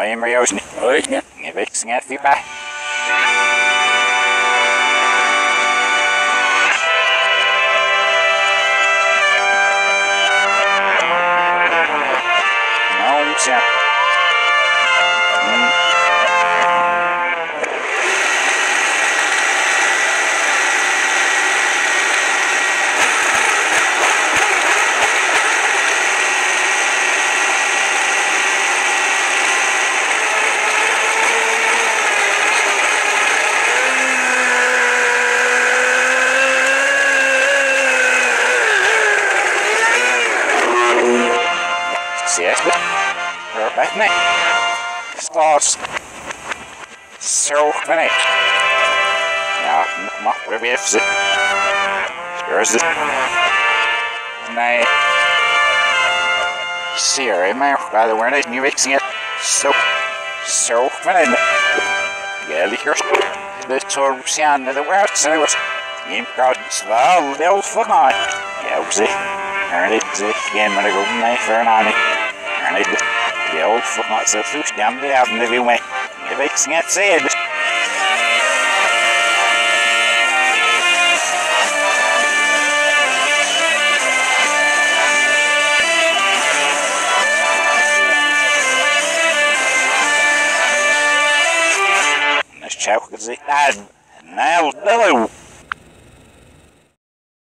Oj, men jag är Ingen växling Yes, but right now. Stars. Zo ben Ja, mag er weer even zitten. Hier is het. Nee. Zeer in mijn vader, ben is nu ik Zo. Zo ben Ja, lekker. De torpsiaan de wereld zijn was. In God's wel, wel van mij. Ja, op. Er is geen, manier ik niet voor först gamla även det vi med. Jag växer inget se det. Let's check it had nailed Billy.